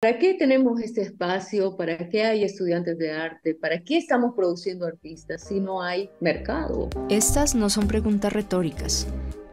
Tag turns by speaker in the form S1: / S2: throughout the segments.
S1: ¿Para qué tenemos este espacio? ¿Para qué hay estudiantes de arte? ¿Para qué estamos produciendo artistas si no hay mercado?
S2: Estas no son preguntas retóricas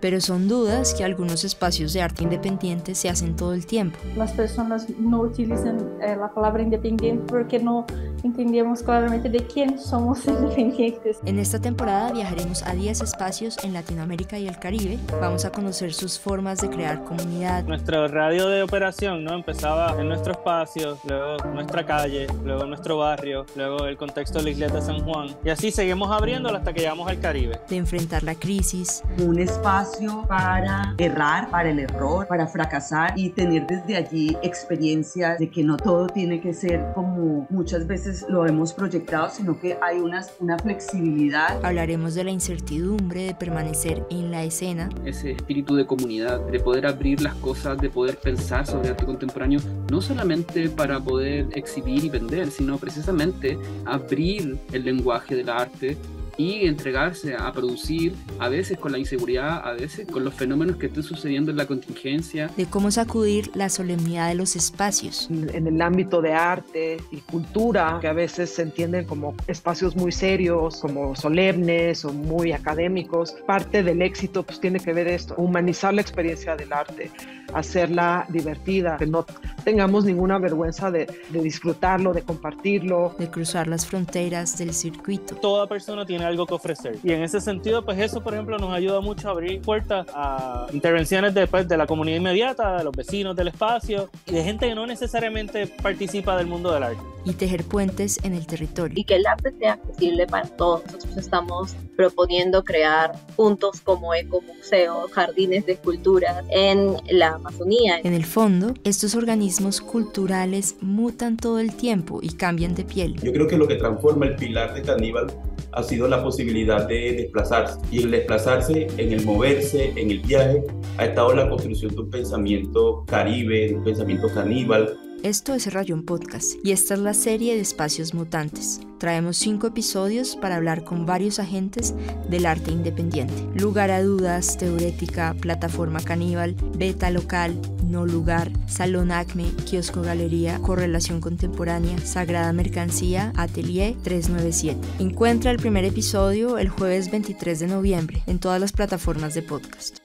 S2: pero son dudas que algunos espacios de arte independiente se hacen todo el tiempo.
S3: Las personas no utilizan eh, la palabra independiente porque no entendemos claramente de quién somos independientes.
S2: En esta temporada viajaremos a 10 espacios en Latinoamérica y el Caribe. Vamos a conocer sus formas de crear comunidad.
S4: Nuestro radio de operación ¿no? empezaba en nuestro espacio, luego nuestra calle, luego nuestro barrio, luego el contexto de la iglesia de San Juan. Y así seguimos abriéndolo hasta que llegamos al Caribe.
S2: De enfrentar la crisis.
S5: Un espacio para errar, para el error, para fracasar y tener desde allí experiencias de que no todo tiene que ser como muchas veces lo hemos proyectado, sino que hay una, una flexibilidad.
S2: Hablaremos de la incertidumbre de permanecer en la escena.
S6: Ese espíritu de comunidad, de poder abrir las cosas, de poder pensar sobre arte contemporáneo, no solamente para poder exhibir y vender, sino precisamente abrir el lenguaje del arte y entregarse a producir, a veces con la inseguridad, a veces con los fenómenos que estén sucediendo en la contingencia.
S2: De cómo sacudir la solemnidad de los espacios.
S7: En el ámbito de arte y cultura, que a veces se entienden como espacios muy serios, como solemnes o muy académicos, parte del éxito pues tiene que ver esto, humanizar la experiencia del arte, hacerla divertida, que no tengamos ninguna vergüenza de, de disfrutarlo, de compartirlo.
S2: De cruzar las fronteras del circuito.
S4: Toda persona tiene algo que ofrecer. Y en ese sentido, pues eso, por ejemplo, nos ayuda mucho a abrir puertas a intervenciones de, pues, de la comunidad inmediata, de los vecinos del espacio y de gente que no necesariamente participa del mundo del arte.
S2: Y tejer puentes en el territorio.
S8: Y que el arte sea accesible para todos. Nosotros estamos proponiendo crear puntos como ecomuseos, jardines de esculturas en la Amazonía.
S2: En el fondo, estos organismos culturales mutan todo el tiempo y cambian de piel.
S9: Yo creo que lo que transforma el pilar de Caníbal ha sido la posibilidad de desplazarse. Y el desplazarse, en el moverse, en el viaje, ha estado la construcción de un pensamiento caribe, de un pensamiento caníbal,
S2: esto es Rayón Podcast y esta es la serie de Espacios Mutantes. Traemos cinco episodios para hablar con varios agentes del arte independiente. Lugar a dudas, Teorética, Plataforma Caníbal, Beta Local, No Lugar, Salón Acme, Kiosco Galería, Correlación Contemporánea, Sagrada Mercancía, Atelier 397. Encuentra el primer episodio el jueves 23 de noviembre en todas las plataformas de podcast.